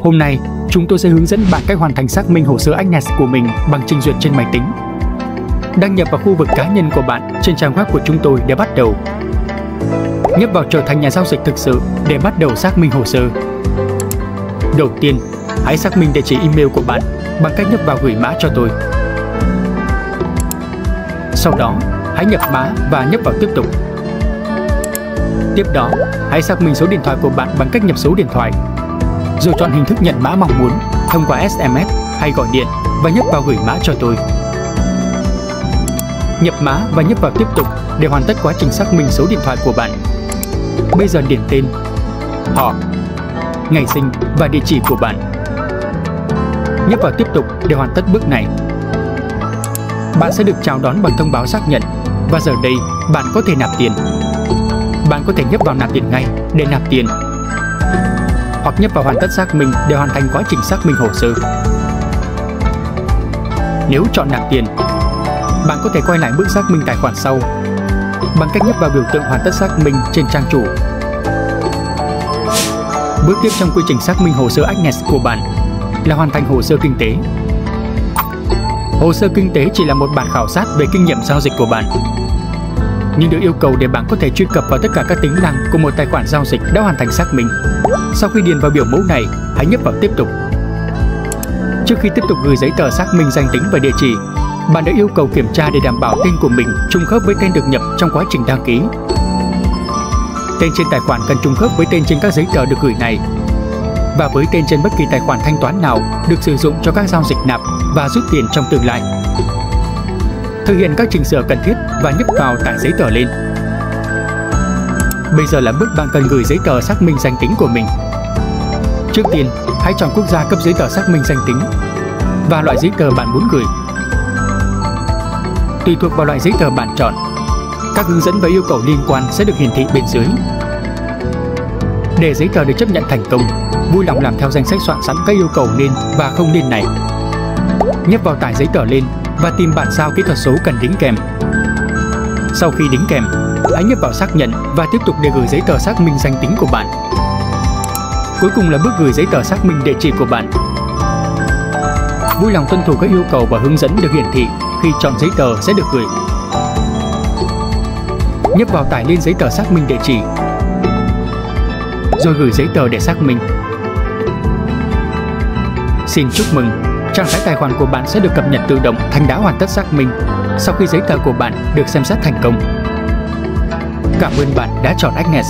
Hôm nay, chúng tôi sẽ hướng dẫn bạn cách hoàn thành xác minh hồ sơ Agnes của mình bằng trình duyệt trên máy tính. Đăng nhập vào khu vực cá nhân của bạn trên trang web của chúng tôi để bắt đầu. Nhấp vào trở thành nhà giao dịch thực sự để bắt đầu xác minh hồ sơ. Đầu tiên, hãy xác minh địa chỉ email của bạn bằng cách nhấp vào gửi mã cho tôi. Sau đó, hãy nhập mã và nhấp vào tiếp tục. Tiếp đó, hãy xác minh số điện thoại của bạn bằng cách nhập số điện thoại. Rồi chọn hình thức nhận mã mong muốn thông qua SMS hay gọi điện và nhấp vào gửi mã cho tôi. Nhập mã và nhấp vào tiếp tục để hoàn tất quá trình xác minh số điện thoại của bạn. Bây giờ điền tên, họ, ngày sinh và địa chỉ của bạn. Nhấp vào tiếp tục để hoàn tất bước này. Bạn sẽ được chào đón bằng thông báo xác nhận và giờ đây bạn có thể nạp tiền. Bạn có thể nhấp vào nạp tiền ngay để nạp tiền hoặc nhấp vào hoàn tất xác minh để hoàn thành quá trình xác minh hồ sơ. Nếu chọn nạp tiền, bạn có thể quay lại bước xác minh tài khoản sau bằng cách nhấp vào biểu tượng hoàn tất xác minh trên trang chủ. Bước tiếp trong quy trình xác minh hồ sơ Agnes của bạn là hoàn thành hồ sơ kinh tế. Hồ sơ kinh tế chỉ là một bản khảo sát về kinh nghiệm giao dịch của bạn nhưng được yêu cầu để bạn có thể truy cập vào tất cả các tính năng của một tài khoản giao dịch đã hoàn thành xác minh. Sau khi điền vào biểu mẫu này, hãy nhấp vào tiếp tục. Trước khi tiếp tục gửi giấy tờ xác minh danh tính và địa chỉ, bạn đã yêu cầu kiểm tra để đảm bảo tên của mình trùng khớp với tên được nhập trong quá trình đăng ký. Tên trên tài khoản cần trùng khớp với tên trên các giấy tờ được gửi này và với tên trên bất kỳ tài khoản thanh toán nào được sử dụng cho các giao dịch nạp và rút tiền trong tương lai thực hiện các chỉnh sửa cần thiết và nhấp vào tải giấy tờ lên. Bây giờ là bước bạn cần gửi giấy tờ xác minh danh tính của mình. Trước tiên, hãy chọn quốc gia cấp giấy tờ xác minh danh tính và loại giấy tờ bạn muốn gửi. Tùy thuộc vào loại giấy tờ bạn chọn, các hướng dẫn và yêu cầu liên quan sẽ được hiển thị bên dưới. Để giấy tờ được chấp nhận thành công, vui lòng làm theo danh sách soạn sẵn các yêu cầu nên và không nên này. Nhấp vào tải giấy tờ lên và tìm bản sao kỹ thuật số cần đính kèm. Sau khi đính kèm, hãy nhấp vào xác nhận và tiếp tục để gửi giấy tờ xác minh danh tính của bạn. Cuối cùng là bước gửi giấy tờ xác minh địa chỉ của bạn. Vui lòng tuân thủ các yêu cầu và hướng dẫn được hiển thị khi chọn giấy tờ sẽ được gửi. Nhấp vào tải lên giấy tờ xác minh địa chỉ, rồi gửi giấy tờ để xác minh. Xin chúc mừng, Trạng thái tài khoản của bạn sẽ được cập nhật tự động thành đã hoàn tất xác minh sau khi giấy tờ của bạn được xem xét thành công. Cảm ơn bạn đã chọn Agnes